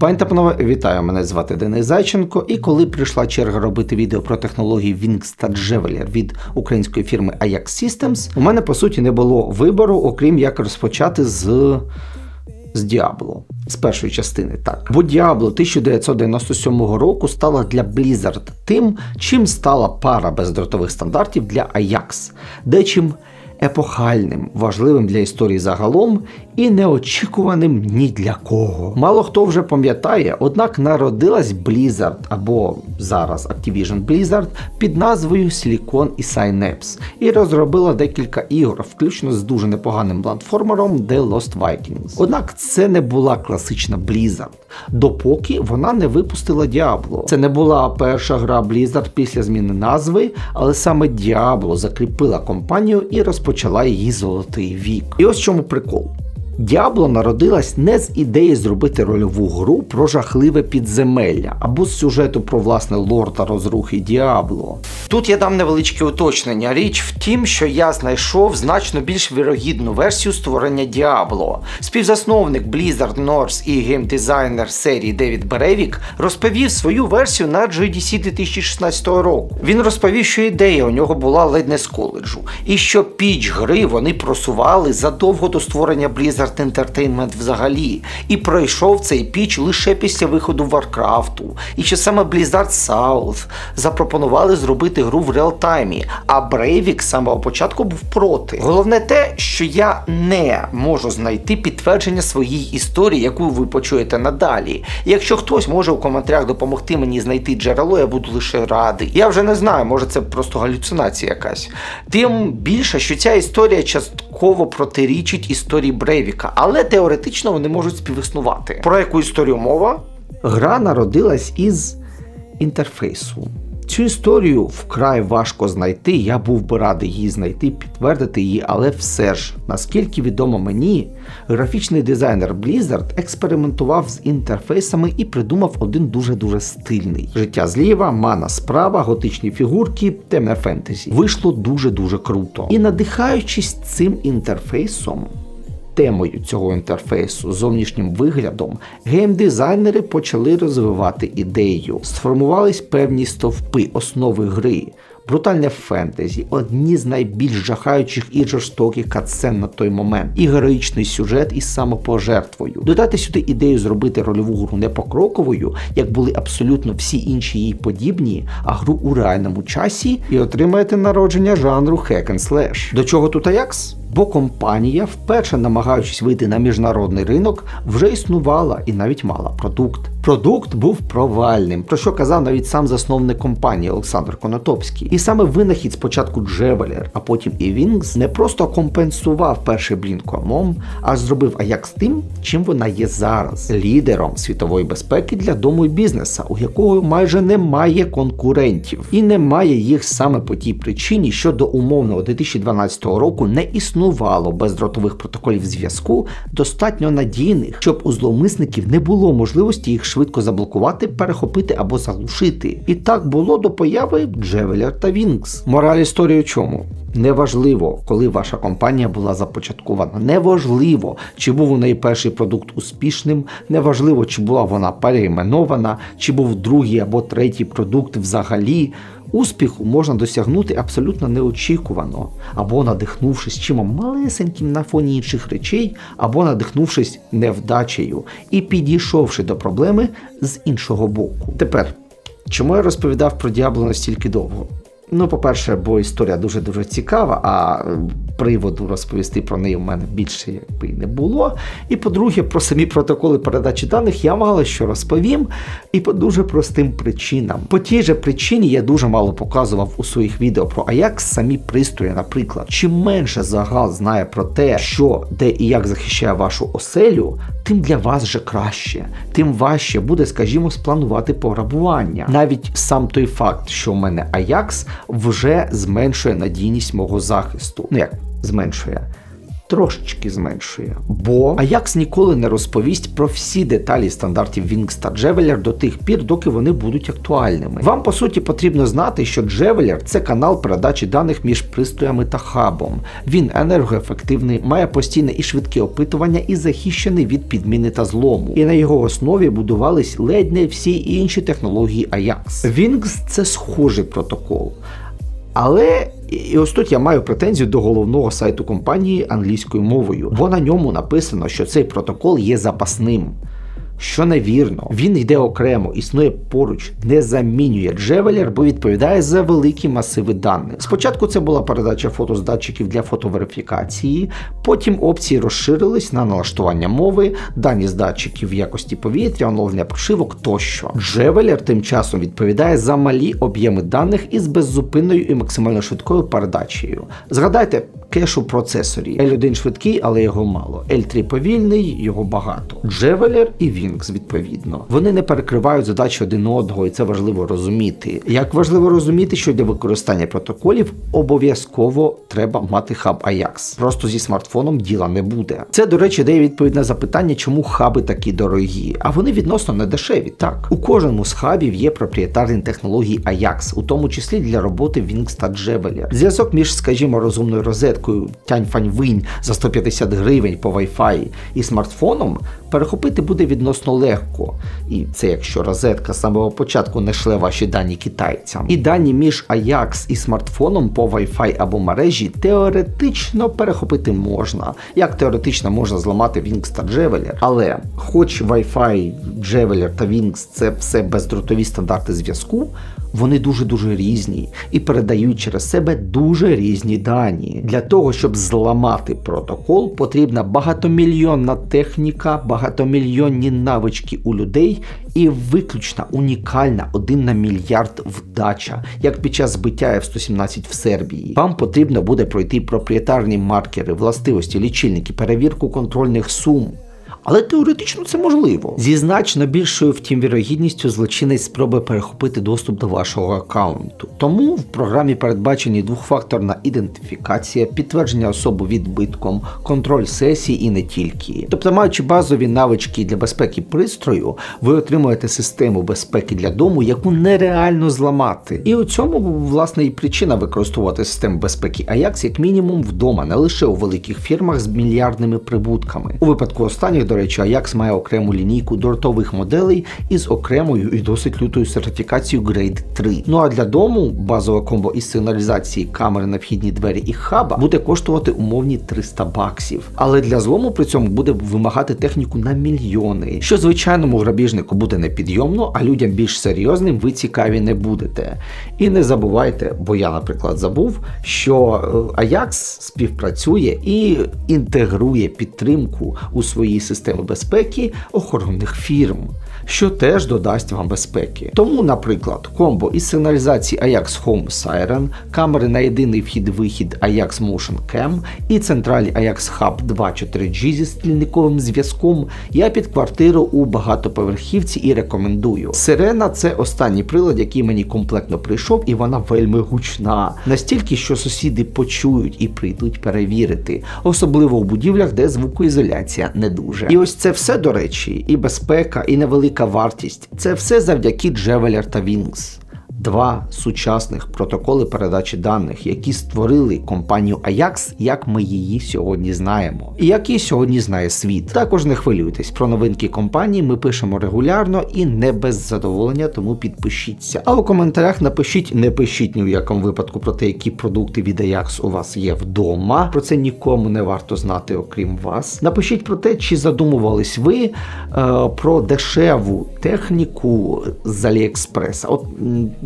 Пані та панове, вітаю! Мене звати Денис Зайченко. І коли прийшла черга робити відео про технології Wings та Jeweller від української фірми Ajax Systems, у мене по суті не було вибору, окрім як розпочати з. З Діабло з першої частини, так. Бо Діабло 1997 року стала для Blizzard тим, чим стала пара бездротових стандартів для Ajax, дечим епохальним, важливим для історії загалом і неочікуваним ні для кого. Мало хто вже пам'ятає, однак народилась Blizzard або зараз Activision Blizzard під назвою Silicon і Synapse і розробила декілька ігор, включно з дуже непоганим платформером The Lost Vikings. Однак це не була класична Blizzard, допоки вона не випустила Diablo. Це не була перша гра Blizzard після зміни назви, але саме Diablo закріпила компанію і розпочала її золотий вік. І ось чому прикол. Діабло народилась не з ідеї зробити рольову гру про жахливе підземелля або з сюжету про власне лорда розрухи Діабло. Тут я дам невеличке уточнення. Річ в тім, що я знайшов значно більш вірогідну версію створення Діабло. Співзасновник Blizzard North і геймдизайнер серії Девід Беревік розповів свою версію на GDC 2016 року. Він розповів, що ідея у нього була ледь не з коледжу, і що піч гри вони просували задовго до створення Blizzard Entertainment взагалі, і пройшов цей піч лише після виходу Варкрафту. І що саме Blizzard South запропонували зробити гру в реалтаймі, а Брейвік з самого початку був проти. Головне те, що я не можу знайти підтвердження своїй історії, яку ви почуєте надалі. якщо хтось може у коментарях допомогти мені знайти джерело, я буду лише радий. Я вже не знаю, може це просто галюцинація якась. Тим більше, що ця історія частково протирічить історії Брейвіка але теоретично вони можуть співіснувати. Про яку історію мова? Гра народилась із інтерфейсу. Цю історію вкрай важко знайти. Я був би радий її знайти, підтвердити її, але все ж, наскільки відомо мені, графічний дизайнер Blizzard експериментував з інтерфейсами і придумав один дуже-дуже стильний. Життя зліва, мана справа, готичні фігурки, темне фентезі. Вийшло дуже-дуже круто. І надихаючись цим інтерфейсом, темою цього інтерфейсу, зовнішнім виглядом, геймдизайнери почали розвивати ідею. Сформувались певні стовпи, основи гри. Брутальне фентезі, одні з найбільш жахаючих і жорстоких катсцен на той момент, і героїчний сюжет із самопожертвою. Додати сюди ідею зробити рольову гру не покроковою, як були абсолютно всі інші їй подібні, а гру у реальному часі, і отримаєте народження жанру slash. До чого тут Аякс? Бо компанія, вперше намагаючись вийти на міжнародний ринок, вже існувала і навіть мала продукт. Продукт був провальним, про що казав навіть сам засновник компанії Олександр Конотопський. І саме винахід спочатку Джевелер, а потім і Wings не просто компенсував перший блінкомом, а зробив Аякс тим, чим вона є зараз лідером світової безпеки для дому і бізнеса, у якого майже немає конкурентів, і немає їх саме по тій причині, що до умовного 2012 року не існувало бездротових протоколів зв'язку достатньо надійних, щоб у зловмисників не було можливості їх швидко заблокувати, перехопити або заглушити. І так було до появи Джевелер та Вінкс. Мораль історії у чому? Неважливо, коли ваша компанія була започаткована. Неважливо, чи був у неї перший продукт успішним, неважливо, чи була вона переіменована, чи був другий або третій продукт взагалі. Успіху можна досягнути абсолютно неочікувано, або надихнувшись чимом малесеньким на фоні інших речей, або надихнувшись невдачею і підійшовши до проблеми з іншого боку. Тепер, чому я розповідав про діабло настільки довго? Ну, по-перше, бо історія дуже-дуже цікава, а приводу розповісти про неї в мене більше якби не було. І по-друге, про самі протоколи передачі даних я мало що розповім, і по дуже простим причинам. По тій же причині я дуже мало показував у своїх відео про Ajax самі пристрої, наприклад. Чим менше загал знає про те, що де і як захищає вашу оселю, тим для вас вже краще, тим важче буде, скажімо, спланувати пограбування. Навіть сам той факт, що в мене Ajax вже зменшує надійність мого захисту. Ну як зменшує. трошечки зменшує. Бо Ajax ніколи не розповість про всі деталі стандартів Wings та Javeler до тих пір, доки вони будуть актуальними. Вам по суті потрібно знати, що Javeler – це канал передачі даних між пристроями та хабом. Він енергоефективний, має постійне і швидке опитування і захищений від підміни та злому. І на його основі будувались ледь не всі інші технології Ajax. Wings – це схожий протокол. Але і ось тут я маю претензію до головного сайту компанії англійською мовою, бо на ньому написано, що цей протокол є запасним що невірно. Він йде окремо, існує поруч, не замінює Джевелер, бо відповідає за великі масиви даних. Спочатку це була передача фото з датчиків для фотоверифікації, потім опції розширились на налаштування мови, дані з датчиків якості повітря, оновлення прошивок тощо. Jeweller тим часом відповідає за малі об'єми даних із беззупинною і максимально швидкою передачею. Згадайте кеш у процесорі. L1 швидкий, але його мало. L3 повільний, його багато. Джевелер і. Linux, відповідно. Вони не перекривають задачі один одного, і це важливо розуміти. Як важливо розуміти, що для використання протоколів обов'язково треба мати хаб Ajax. Просто зі смартфоном діла не буде. Це, до речі, дає відповідь на запитання, чому хаби такі дорогі. А вони відносно не дешеві. Так, у кожному з хабів є проприєтарні технології Ajax, у тому числі для роботи Wings та Javeler. Зв'язок між, скажімо, розумною розеткою Тянь-Фань-Винь за 150 гривень по Wi-Fi і смартфоном перехопити буде відносно легко. І це якщо розетка з самого початку не шле ваші дані китайцям. І дані між Ajax і смартфоном по Wi-Fi або мережі теоретично перехопити можна. Як теоретично можна зламати Wings та Javeler, але хоч Wi-Fi, Javeler та Wings це все бездротові стандарти зв'язку, вони дуже-дуже різні і передають через себе дуже різні дані. Для того, щоб зламати протокол, потрібна багатомільйонна техніка, багатомільйонні навички у людей і виключна унікальна один на мільярд вдача, як під час збиття F-117 в Сербії. Вам потрібно буде пройти проприєтарні маркери, властивості, лічильники, перевірку контрольних сум. Але теоретично це можливо. Зі значно більшою втім вірогідністю злочинець спробує перехопити доступ до вашого аккаунту. Тому в програмі передбачені двохфакторна ідентифікація, підтвердження особи відбитком, контроль сесії і не тільки. Тобто, маючи базові навички для безпеки пристрою, ви отримуєте систему безпеки для дому, яку нереально зламати. І у цьому власне і причина використовувати систему безпеки Ajax як мінімум вдома, не лише у великих фірмах з мільярдними прибутками. У випадку останніх до речі, Ajax має окрему лінійку дортових моделей із окремою і досить лютою сертифікацією Grade 3. Ну а для дому базове комбо із сигналізації камери на вхідні двері і хаба буде коштувати умовні 300 баксів. Але для злому при цьому буде вимагати техніку на мільйони, що звичайному грабіжнику буде непідйомно, а людям більш серйозним ви цікаві не будете. І не забувайте, бо я, наприклад, забув, що е, Ajax співпрацює і інтегрує підтримку у своїй системі системи безпеки охоронних фірм, що теж додасть вам безпеки. Тому, наприклад, комбо із сигналізації Ajax Home Siren, камери на єдиний вхід-вихід Ajax Motion Cam і централі Ajax Hub 2.4G зі стільниковим зв'язком я під квартиру у багатоповерхівці і рекомендую. Сирена це останній прилад, який мені комплектно прийшов, і вона вельми гучна. Настільки, що сусіди почують і прийдуть перевірити, особливо у будівлях, де звукоізоляція не дуже. І ось це все, до речі, і безпека, і невелика вартість. Це все завдяки Джевелер та Wings два сучасних протоколи передачі даних, які створили компанію Ajax, як ми її сьогодні знаємо, і як її сьогодні знає світ. Також не хвилюйтесь про новинки компанії. Ми пишемо регулярно і не без задоволення, тому підпишіться. А у коментарях напишіть, не пишіть ні в якому випадку про те, які продукти від Ajax у вас є вдома. Про це нікому не варто знати, окрім вас. Напишіть про те, чи задумувались ви е, про дешеву техніку з Аліекспреса. От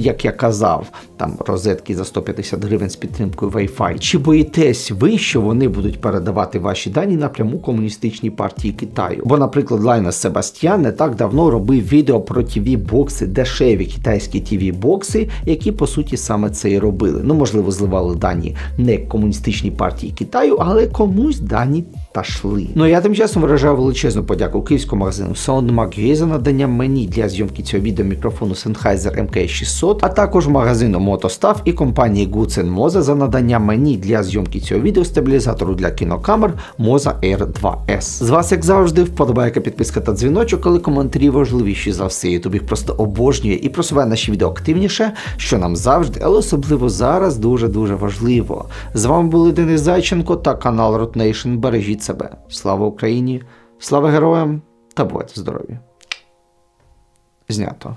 як я казав, там розетки за 150 гривень з підтримкою Wi-Fi. Чи боїтесь ви, що вони будуть передавати ваші дані напряму комуністичній партії Китаю? Бо, наприклад, Лайна Себастьян не так давно робив відео про tv бокси дешеві китайські tv бокси які по суті саме це і робили. Ну, можливо, зливали дані не комуністичній партії Китаю, але комусь дані та шли. Ну я тим часом виражаю величезну подяку київському магазину SoundMag за надання мені для зйомки цього відео мікрофону Sennheiser MK600, а також магазину MotoStaff і компанії Goodsen Moza за надання мені для зйомки цього відео стабілізатору для кінокамер Moza Air 2S. З вас, як завжди, вподобайка, підписка та дзвіночок, коли коментарі важливіші за все. Ютуб їх просто обожнює і просуває наші відео активніше, що нам завжди, але особливо зараз дуже-дуже важливо. З вами були Денис Зайченко та канал Root Бережіть себе. Слава Україні! Слава героям та бувайте здорові! Знято.